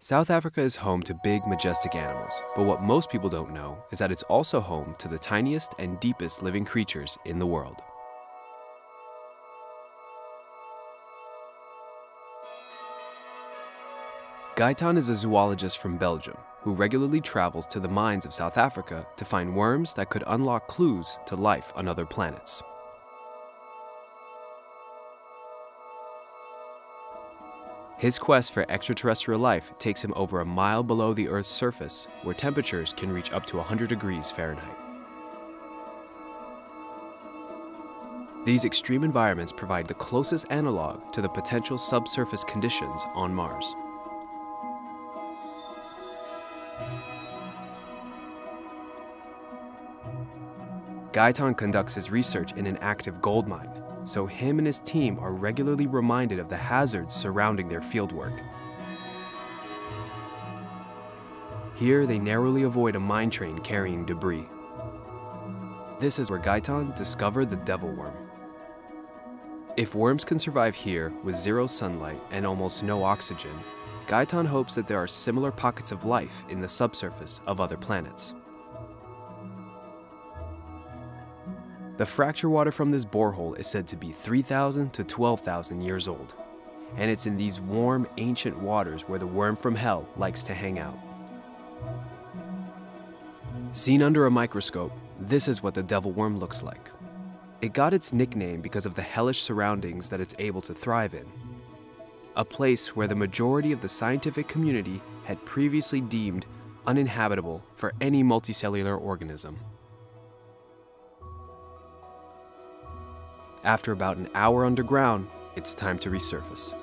South Africa is home to big, majestic animals, but what most people don't know is that it's also home to the tiniest and deepest living creatures in the world. Gaëtan is a zoologist from Belgium who regularly travels to the mines of South Africa to find worms that could unlock clues to life on other planets. His quest for extraterrestrial life takes him over a mile below the Earth's surface, where temperatures can reach up to 100 degrees Fahrenheit. These extreme environments provide the closest analog to the potential subsurface conditions on Mars. Gaëtan conducts his research in an active gold mine, so him and his team are regularly reminded of the hazards surrounding their fieldwork. Here, they narrowly avoid a mine train carrying debris. This is where Gaëtan discovered the devil worm. If worms can survive here with zero sunlight and almost no oxygen, Gaëtan hopes that there are similar pockets of life in the subsurface of other planets. The fracture water from this borehole is said to be 3,000 to 12,000 years old, and it's in these warm, ancient waters where the worm from hell likes to hang out. Seen under a microscope, this is what the devil worm looks like. It got its nickname because of the hellish surroundings that it's able to thrive in. A place where the majority of the scientific community had previously deemed uninhabitable for any multicellular organism. After about an hour underground, it's time to resurface.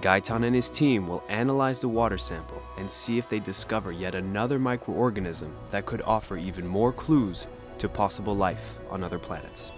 Gaëtan and his team will analyze the water sample and see if they discover yet another microorganism that could offer even more clues to possible life on other planets.